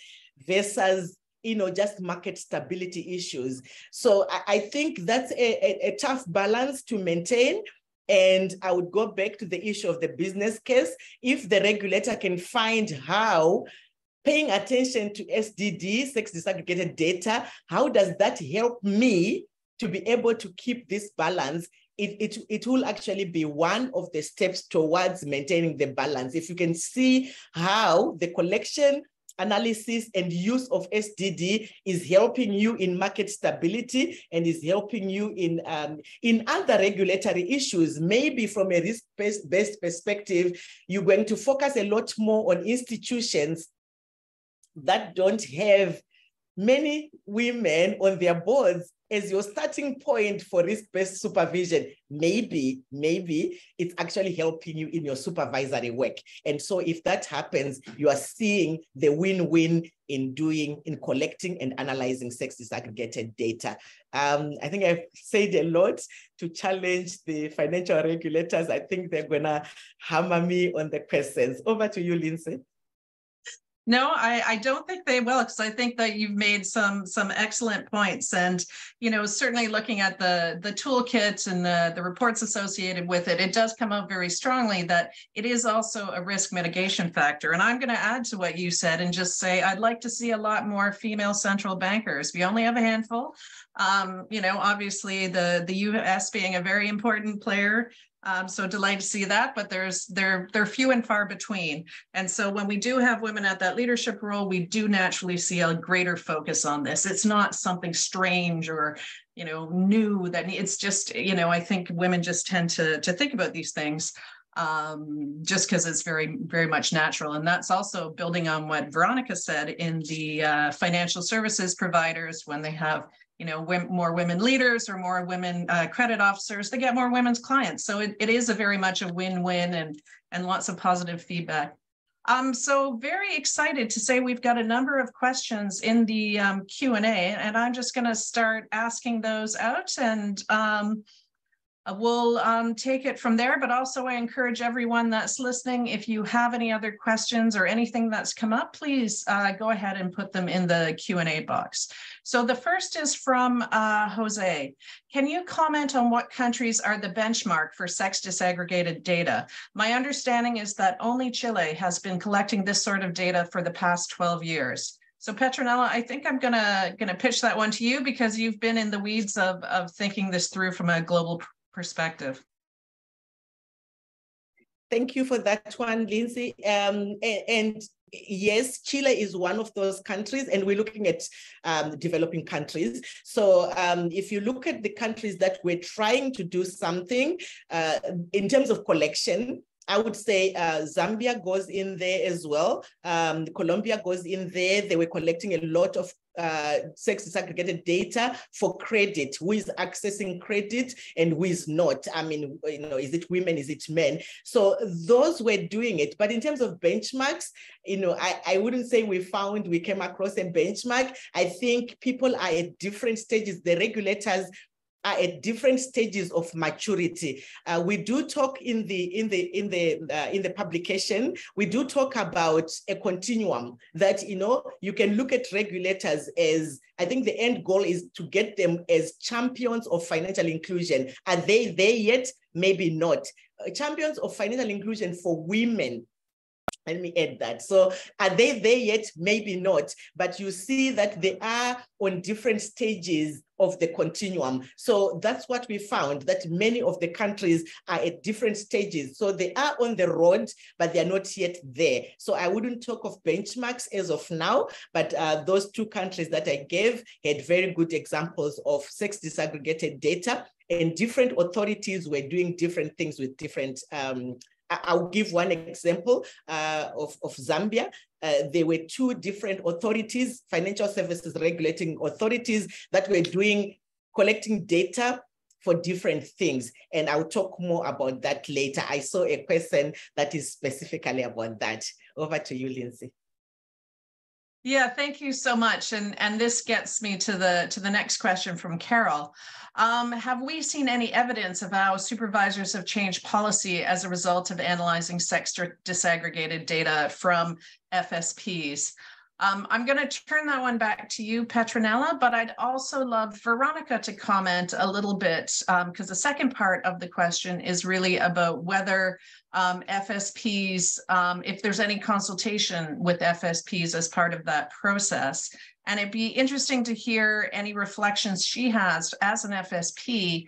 Speaker 4: versus you know, just market stability issues. So I, I think that's a, a, a, tough balance to maintain, and I would go back to the issue of the business case. If the regulator can find how paying attention to SDD, sex disaggregated data, how does that help me to be able to keep this balance? It, it, it will actually be one of the steps towards maintaining the balance. If you can see how the collection analysis and use of SDD is helping you in market stability and is helping you in, um, in other regulatory issues. Maybe from a risk-based perspective, you're going to focus a lot more on institutions that don't have many women on their boards as your starting point for risk-based supervision, maybe, maybe it's actually helping you in your supervisory work. And so if that happens, you are seeing the win-win in doing, in collecting and analyzing sex disaggregated data. Um, I think I've said a lot to challenge the financial regulators. I think they're gonna hammer me on the questions. Over to you, Lindsay.
Speaker 2: No, I, I don't think they will because I think that you've made some some excellent points. And you know, certainly looking at the the toolkit and the, the reports associated with it, it does come out very strongly that it is also a risk mitigation factor. And I'm going to add to what you said and just say I'd like to see a lot more female central bankers. We only have a handful. Um, you know, obviously the the US being a very important player um, so delighted to see that, but there's they're they're few and far between. And so when we do have women at that leadership role, we do naturally see a greater focus on this. It's not something strange or you know new that it's just you know I think women just tend to to think about these things um, just because it's very, very much natural. And that's also building on what Veronica said in the uh, financial services providers when they have you know, more women leaders or more women uh, credit officers, they get more women's clients. So it, it is a very much a win-win and, and lots of positive feedback. Um, so very excited to say we've got a number of questions in the um, Q&A and I'm just gonna start asking those out and um, Uh, we'll um, take it from there, but also I encourage everyone that's listening, if you have any other questions or anything that's come up, please uh, go ahead and put them in the Q&A box. So the first is from uh, Jose. Can you comment on what countries are the benchmark for sex disaggregated data? My understanding is that only Chile has been collecting this sort of data for the past 12 years. So Petronella, I think I'm gonna gonna pitch that one to you because you've been in the weeds of, of thinking this through from a global perspective.
Speaker 4: Thank you for that one, Lindsay. Um, and, yes, Chile is one of those countries, and we're looking at um, developing countries. So um, if you look at the countries that we're trying to do something uh, in terms of collection, I would say uh, Zambia goes in there as well. Um, Colombia goes in there. They were collecting a lot of uh, sex disaggregated data for credit, who is accessing credit and who is not. I mean, you know, is it women, is it men? So those were doing it. But in terms of benchmarks, you know, I, I wouldn't say we found, we came across a benchmark. I think people are at different stages. The regulators are at different stages of maturity. Uh, we do talk in the in the in the uh, in the publication. We do talk about a continuum that you know you can look at regulators as I think the end goal is to get them as champions of financial inclusion. Are they there yet? Maybe not. Uh, champions of financial inclusion for women let me add that. So are they there yet? Maybe not, but you see that they are on different stages of the continuum. So that's what we found that many of the countries are at different stages. So they are on the road, but they're not yet there. So I wouldn't talk of benchmarks as of now, but uh, those two countries that I gave had very good examples of sex disaggregated data and different authorities were doing different things with different um, I'll give one example uh, of, of Zambia. Uh, there were two different authorities, financial services regulating authorities that were doing, collecting data for different things. And I'll talk more about that later. I saw a question that is specifically about that. Over to you, Lindsay.
Speaker 2: Yeah, thank you so much. And, and this gets me to the to the next question from Carol. Um, have we seen any evidence of how supervisors have changed policy as a result of analyzing sex disaggregated data from FSPs? Um, I'm going to turn that one back to you, Petronella, but I'd also love Veronica to comment a little bit because um, the second part of the question is really about whether um, FSPs, um, if there's any consultation with FSPs as part of that process. And it'd be interesting to hear any reflections she has as an FSP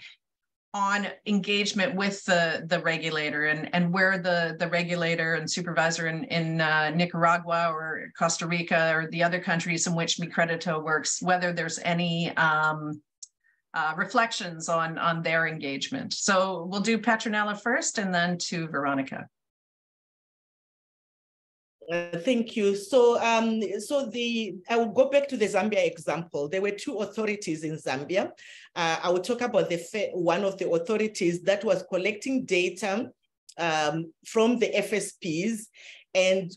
Speaker 2: on engagement with the the regulator and and where the the regulator and supervisor in in uh, Nicaragua or Costa Rica or the other countries in which MiCrédito works, whether there's any um, uh, reflections on on their engagement. So we'll do Petronella first, and then to Veronica.
Speaker 4: Uh, thank you. So, um, so the I will go back to the Zambia example. There were two authorities in Zambia. Uh, I will talk about the one of the authorities that was collecting data um, from the FSPs and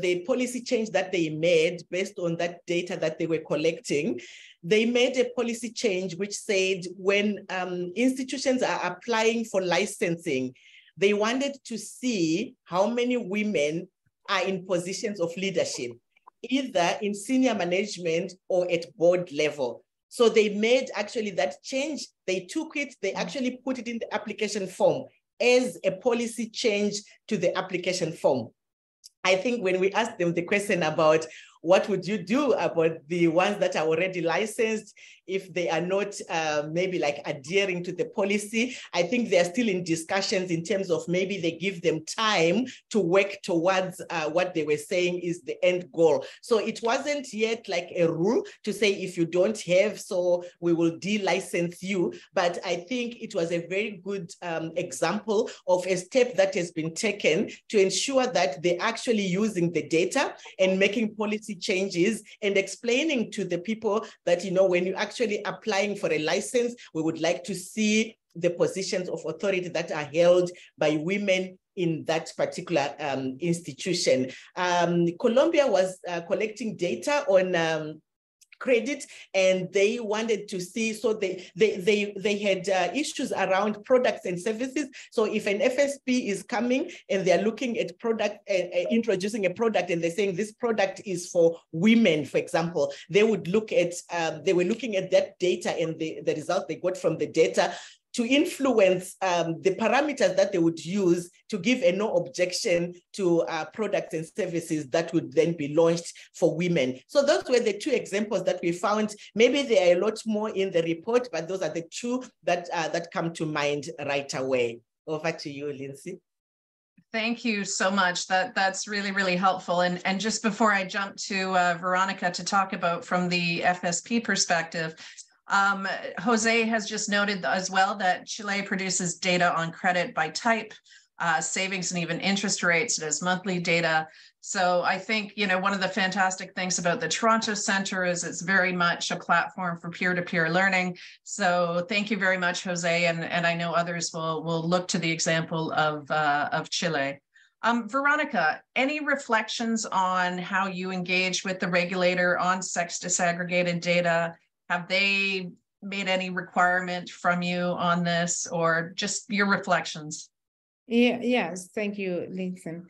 Speaker 4: the policy change that they made based on that data that they were collecting. They made a policy change which said when um, institutions are applying for licensing, they wanted to see how many women are in positions of leadership, either in senior management or at board level. So they made actually that change. They took it, they actually put it in the application form as a policy change to the application form. I think when we asked them the question about what would you do about the ones that are already licensed if they are not uh, maybe like adhering to the policy? I think they're still in discussions in terms of maybe they give them time to work towards uh, what they were saying is the end goal. So it wasn't yet like a rule to say if you don't have, so we will de-license you. But I think it was a very good um, example of a step that has been taken to ensure that they're actually using the data and making policy changes and explaining to the people that, you know, when you're actually applying for a license, we would like to see the positions of authority that are held by women in that particular um, institution. Um, Colombia was uh, collecting data on um, credit and they wanted to see, so they, they, they, they had uh, issues around products and services. So if an FSP is coming and they're looking at product, uh, uh, introducing a product and they're saying this product is for women, for example, they would look at, um, they were looking at that data and the, the result they got from the data to influence um, the parameters that they would use to give a no objection to uh, products and services that would then be launched for women. So those were the two examples that we found. Maybe there are a lot more in the report, but those are the two that, uh, that come to mind right away. Over to you, Lindsay.
Speaker 2: Thank you so much. That that's really really helpful. And and just before I jump to uh, Veronica to talk about from the FSP perspective, um, Jose has just noted as well that Chile produces data on credit by type, uh, savings, and even interest rates. It has monthly data. So I think, you know, one of the fantastic things about the Toronto Centre is it's very much a platform for peer-to-peer -peer learning. So thank you very much, Jose. And, and I know others will, will look to the example of, uh, of Chile. Um, Veronica, any reflections on how you engage with the regulator on sex disaggregated data have they made any requirement from you on this or just your reflections?
Speaker 3: Yeah, yes, thank you, Lincoln.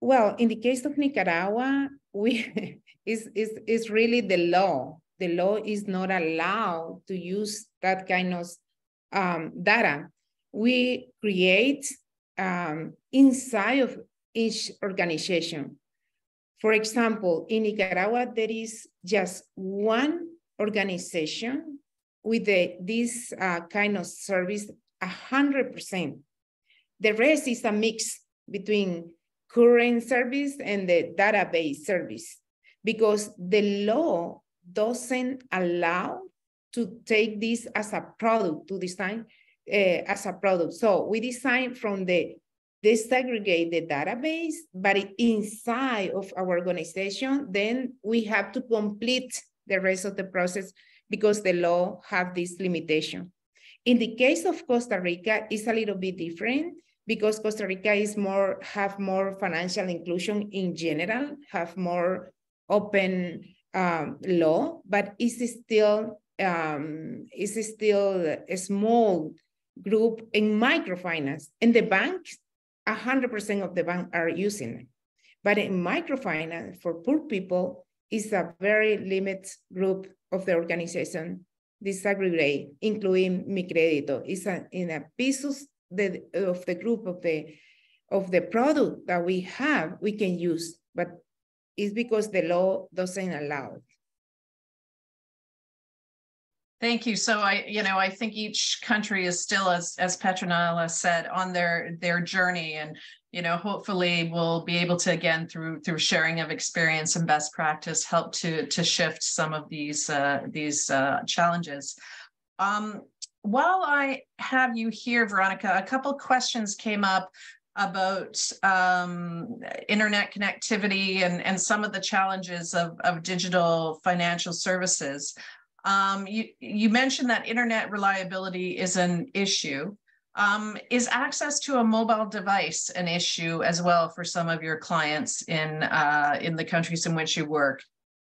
Speaker 3: well, in the case of Nicaragua, we is is is really the law. The law is not allowed to use that kind of um, data. We create um, inside of each organization. For example, in Nicaragua, there is just one organization with the, this uh, kind of service 100%. The rest is a mix between current service and the database service because the law doesn't allow to take this as a product, to design uh, as a product. So we design from the disaggregate the database, but inside of our organization, then we have to complete the rest of the process because the law have this limitation. In the case of Costa Rica, it's a little bit different because Costa Rica is more, have more financial inclusion in general, have more open um, law, but it's still, um, it's still a small group in microfinance. And the banks, 100% of the bank are using it. But in microfinance for poor people, is a very limited group of the organization disaggregate, including Mi. It's a, in a piece of the, of the group of the, of the product that we have, we can use, but it's because the law doesn't allow it.
Speaker 2: Thank you. So I, you know, I think each country is still, as as Petronella said, on their their journey, and you know, hopefully we'll be able to again through through sharing of experience and best practice help to to shift some of these uh, these uh, challenges. Um, while I have you here, Veronica, a couple questions came up about um, internet connectivity and, and some of the challenges of, of digital financial services. Um, you, you mentioned that internet reliability is an issue. Um, is access to a mobile device an issue as well for some of your clients in, uh, in the countries in which you work?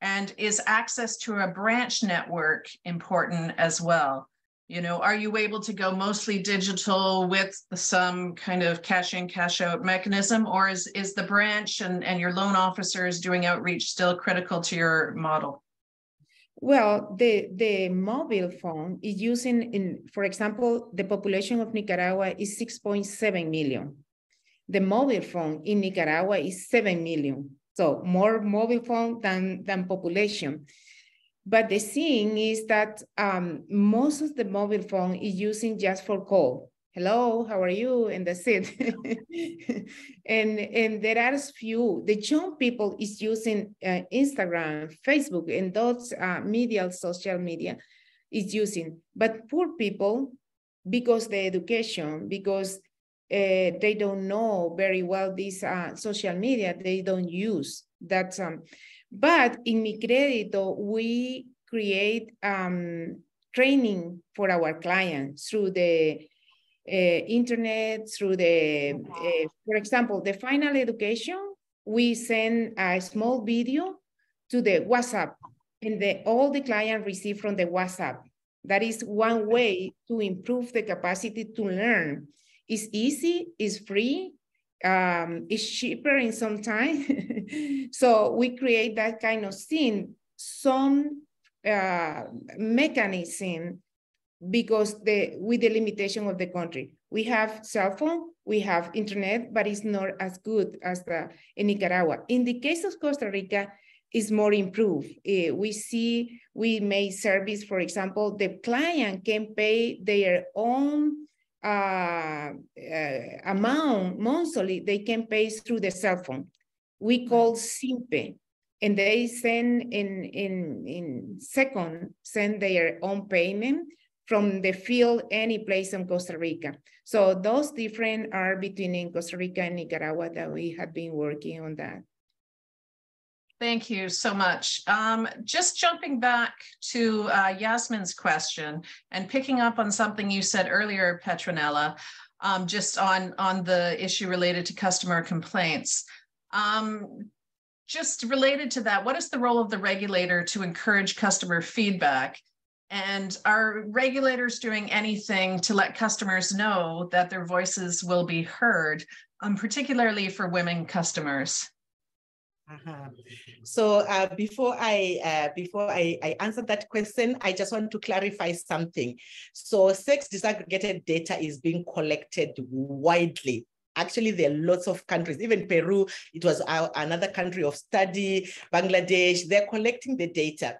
Speaker 2: And is access to a branch network important as well? You know, are you able to go mostly digital with some kind of cash in, cash out mechanism, or is, is the branch and, and your loan officers doing outreach still critical to your model?
Speaker 3: Well, the, the mobile phone is using, in, for example, the population of Nicaragua is 6.7 million. The mobile phone in Nicaragua is 7 million. So more mobile phone than, than population. But the thing is that um, most of the mobile phone is using just for call hello, how are you? And that's it. and, and there are few, the young people is using uh, Instagram, Facebook, and those uh, media, social media is using. But poor people, because the education, because uh, they don't know very well this uh, social media, they don't use that. Um, but in MiCrédito, we create um, training for our clients through the internet, through the, uh, for example, the final education, we send a small video to the WhatsApp and the, all the client receive from the WhatsApp. That is one way to improve the capacity to learn. It's easy, it's free, um, it's cheaper in some time. so we create that kind of scene, some uh, mechanism because the with the limitation of the country. We have cell phone, we have internet, but it's not as good as the in Nicaragua. In the case of Costa Rica, is more improved. Uh, we see we made service, for example, the client can pay their own uh, uh, amount monthly, they can pay through the cell phone. We call SINPE, and they send in, in, in second, send their own payment from the field any place in Costa Rica. So those different are between in Costa Rica and Nicaragua that we have been working on that.
Speaker 2: Thank you so much. Um, just jumping back to uh, Yasmin's question and picking up on something you said earlier, Petronella, um, just on, on the issue related to customer complaints. Um, just related to that, what is the role of the regulator to encourage customer feedback? And are regulators doing anything to let customers know that their voices will be heard, um, particularly for women customers?
Speaker 4: Uh-huh. So uh, before I uh, before I, I answer that question, I just want to clarify something. So sex disaggregated data is being collected widely. Actually, there are lots of countries, even Peru, it was our, another country of study, Bangladesh, they're collecting the data.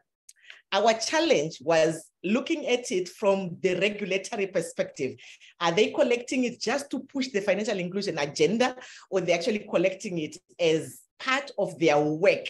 Speaker 4: Our challenge was looking at it from the regulatory perspective. Are they collecting it just to push the financial inclusion agenda, or they're actually collecting it as part of their work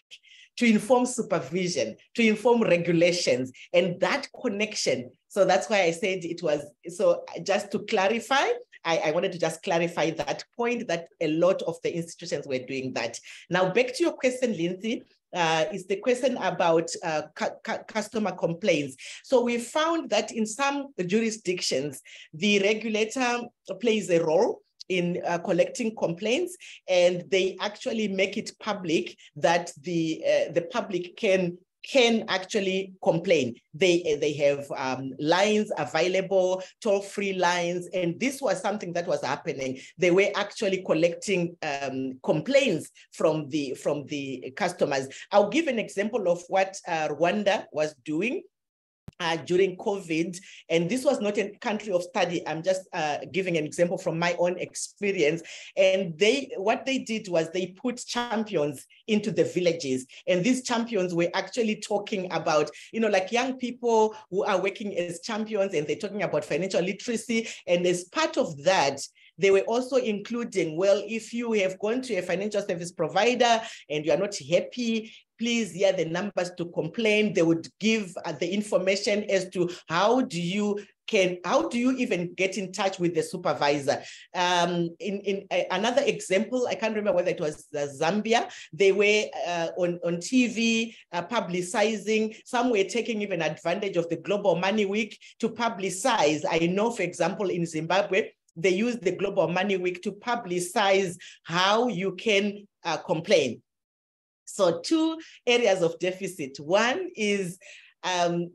Speaker 4: to inform supervision, to inform regulations, and that connection. So that's why I said it was, so just to clarify, I, I, wanted to just clarify that point that a lot of the institutions were doing that. Now, back to your question, Lindsay, uh, is the question about uh, cu cu customer complaints. So we found that in some jurisdictions, the regulator plays a role in uh, collecting complaints and they actually make it public that the uh, the public can can actually complain. They, they have um, lines available, toll-free lines, and this was something that was happening. They were actually collecting um, complaints from the, from the customers. I'll give an example of what uh, Rwanda was doing uh, during COVID. And this was not a country of study. I'm just uh, giving an example from my own experience. And they, what they did was they put champions into the villages. And these champions were actually talking about, you know, like young people who are working as champions and they're talking about financial literacy. And as part of that, they were also including, well, if you have gone to a financial service provider and you are not happy, please hear the numbers to complain. They would give uh, the information as to how do you can how do you even get in touch with the supervisor? Um, in in uh, another example i can't remember whether it was uh, zambia they were uh, on on tv uh, publicizing some were taking even advantage of the global money week to publicize. I know for example in zimbabwe they use the global money week to publicize how you can uh, complain so two areas of deficit. One is um,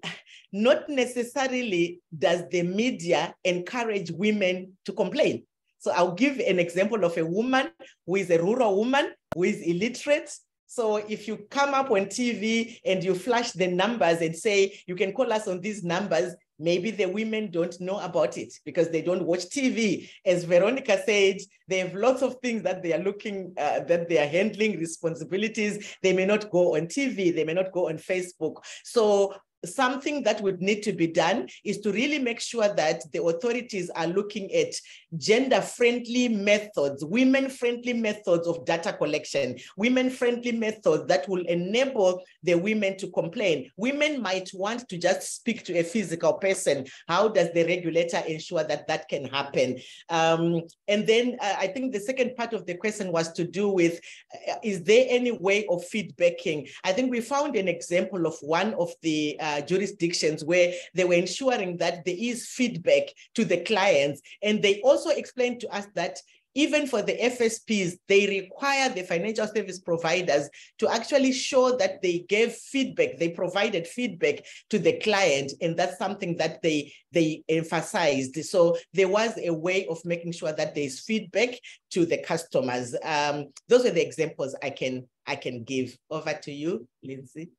Speaker 4: not necessarily does the media encourage women to complain. So I'll give an example of a woman who is a rural woman who is illiterate. So if you come up on TV and you flash the numbers and say, you can call us on these numbers, Maybe the women don't know about it because they don't watch TV. As Veronica said, they have lots of things that they are looking, uh, that they are handling responsibilities. They may not go on TV, they may not go on Facebook. So something that would need to be done is to really make sure that the authorities are looking at gender-friendly methods, women-friendly methods of data collection, women-friendly methods that will enable the women to complain. Women might want to just speak to a physical person. How does the regulator ensure that that can happen? Um, and then uh, I think the second part of the question was to do with, uh, is there any way of feedbacking? I think we found an example of one of the uh, jurisdictions where they were ensuring that there is feedback to the clients. And they also explained to us that even for the FSPs, they require the financial service providers to actually show that they gave feedback, they provided feedback to the client, and that's something that they, they emphasized. So there was a way of making sure that there's feedback to the customers. Um, those are the examples I can, I can give. Over to you, Lindsay.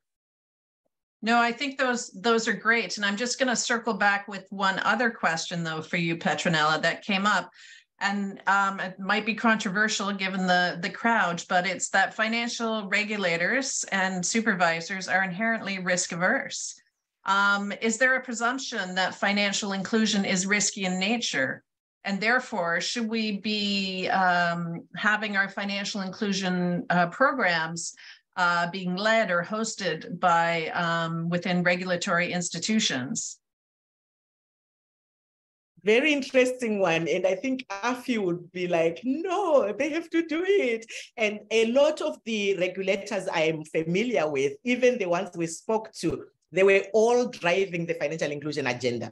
Speaker 2: No, I think those those are great. And I'm just going to circle back with one other question, though, for you, Petronella, that came up. And um, it might be controversial given the, the crowd, but it's that financial regulators and supervisors are inherently risk averse. Um, is there a presumption that financial inclusion is risky in nature? And therefore, should we be um, having our financial inclusion uh, programs uh, being led or hosted by um, within regulatory institutions?
Speaker 4: Very interesting one. And I think AFI would be like, no, they have to do it. And a lot of the regulators I am familiar with, even the ones we spoke to, they were all driving the financial inclusion agenda.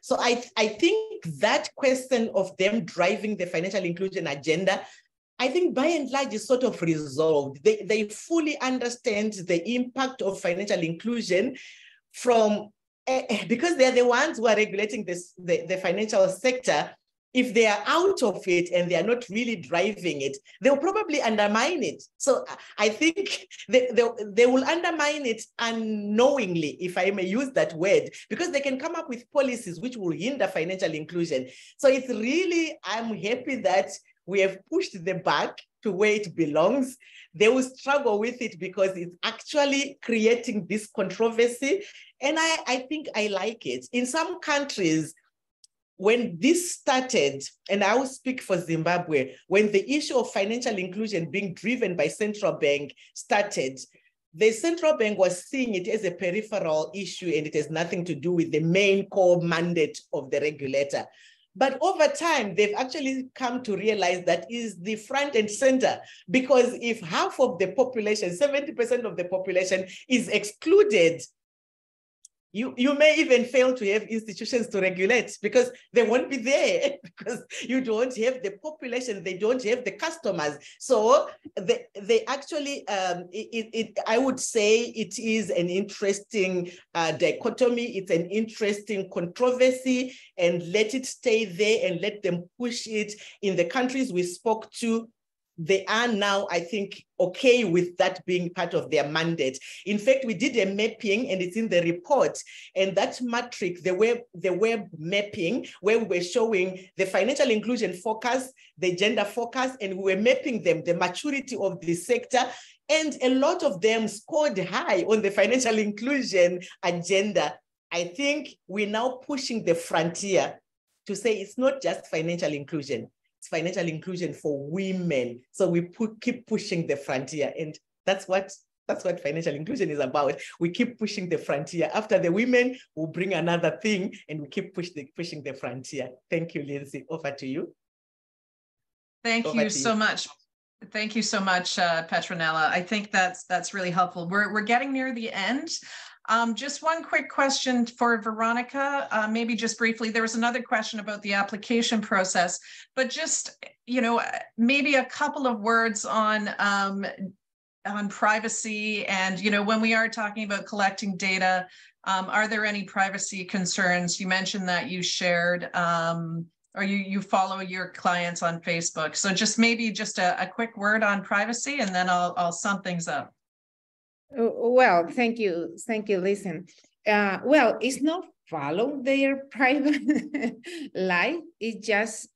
Speaker 4: So I, I think that question of them driving the financial inclusion agenda I think by and large is sort of resolved. They, they fully understand the impact of financial inclusion from, uh, because they're the ones who are regulating this, the, the financial sector. If they are out of it and they are not really driving it, they'll probably undermine it. So I think they, they, they will undermine it unknowingly, if I may use that word, because they can come up with policies which will hinder financial inclusion. So it's really, I'm happy that we have pushed them back to where it belongs. They will struggle with it because it's actually creating this controversy. And I, I think I like it. In some countries, when this started, and I will speak for Zimbabwe, when the issue of financial inclusion being driven by central bank started, the central bank was seeing it as a peripheral issue and it has nothing to do with the main core mandate of the regulator. But over time, they've actually come to realize that is the front and center. Because if half of the population, 70% of the population is excluded you, you may even fail to have institutions to regulate because they won't be there because you don't have the population, they don't have the customers. So they, they actually, um, it, it, I would say it is an interesting uh, dichotomy, it's an interesting controversy and let it stay there and let them push it in the countries we spoke to they are now, I think, okay with that being part of their mandate. In fact, we did a mapping and it's in the report. And that matrix, the web, the web mapping, where we were showing the financial inclusion focus, the gender focus, and we were mapping them, the maturity of the sector. And a lot of them scored high on the financial inclusion agenda. I think we're now pushing the frontier to say it's not just financial inclusion financial inclusion for women. So we put, keep pushing the frontier, and that's what that's what financial inclusion is about. We keep pushing the frontier. After the women, we'll bring another thing, and we keep push the, pushing the frontier. Thank you, Lindsay. Over to you.
Speaker 2: Thank Over you so you. much. Thank you so much, uh, Petronella. I think that's that's really helpful. We're we're getting near the end. Um, just one quick question for Veronica, uh, maybe just briefly. There was another question about the application process, but just, you know, maybe a couple of words on um, on privacy and, you know, when we are talking about collecting data, um, are there any privacy concerns? You mentioned that you shared um, or you you follow your clients on Facebook. So just maybe just a, a quick word on privacy and then I'll, I'll sum things up.
Speaker 3: Oh, well, thank you. Thank you. Listen, uh, well, it's not follow their private life. It's just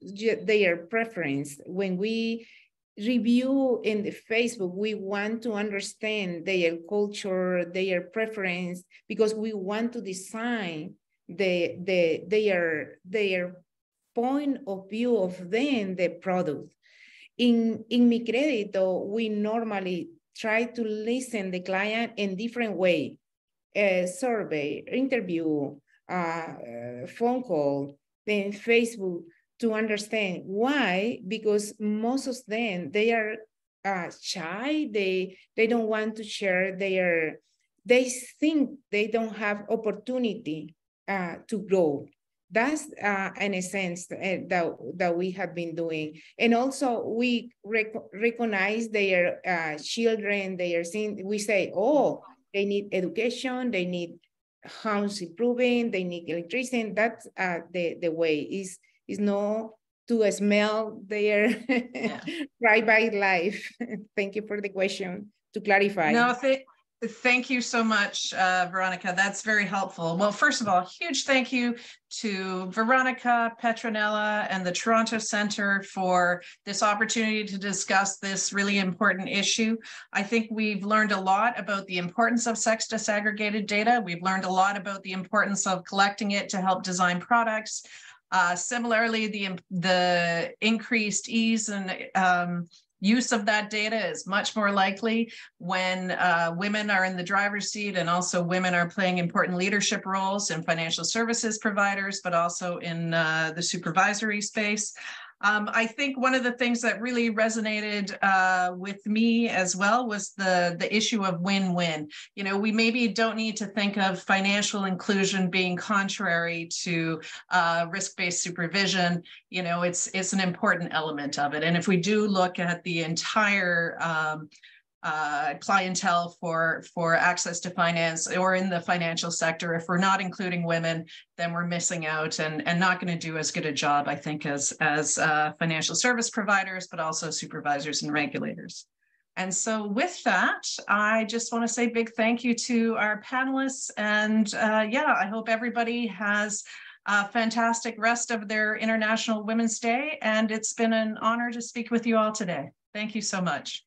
Speaker 3: their preference. When we review in the Facebook, we want to understand their culture, their preference, because we want to design the, the, their, their point of view of them, the product. In, in MiCrédito, we normally try to listen the client in different way, a survey, interview, uh, phone call, then Facebook to understand why, because most of them, they are uh, shy, they, they don't want to share their, they think they don't have opportunity uh, to grow. That's uh, in a sense uh, that, that we have been doing. And also we rec recognize their uh, children, they are seeing, we say, oh, they need education, they need house improving, they need electricity. That's uh, the, the way is is no to smell their yeah. private life. Thank you for the question to clarify.
Speaker 2: No, th Thank you so much, uh, Veronica. That's very helpful. Well, first of all, huge thank you to Veronica, Petronella, and the Toronto Centre for this opportunity to discuss this really important issue. I think we've learned a lot about the importance of sex disaggregated data. We've learned a lot about the importance of collecting it to help design products. Uh, similarly, the, the increased ease and um, use of that data is much more likely when uh, women are in the driver's seat and also women are playing important leadership roles in financial services providers, but also in uh, the supervisory space. Um, I think one of the things that really resonated uh, with me as well was the the issue of win-win. You know, we maybe don't need to think of financial inclusion being contrary to uh, risk-based supervision. You know, it's it's an important element of it. And if we do look at the entire um, uh, clientele for for access to finance or in the financial sector. If we're not including women, then we're missing out and and not going to do as good a job, I think, as as uh, financial service providers, but also supervisors and regulators. And so with that, I just want to say big thank you to our panelists. And uh, yeah, I hope everybody has a fantastic rest of their International Women's Day. And it's been an honor to speak with you all today. Thank you so much.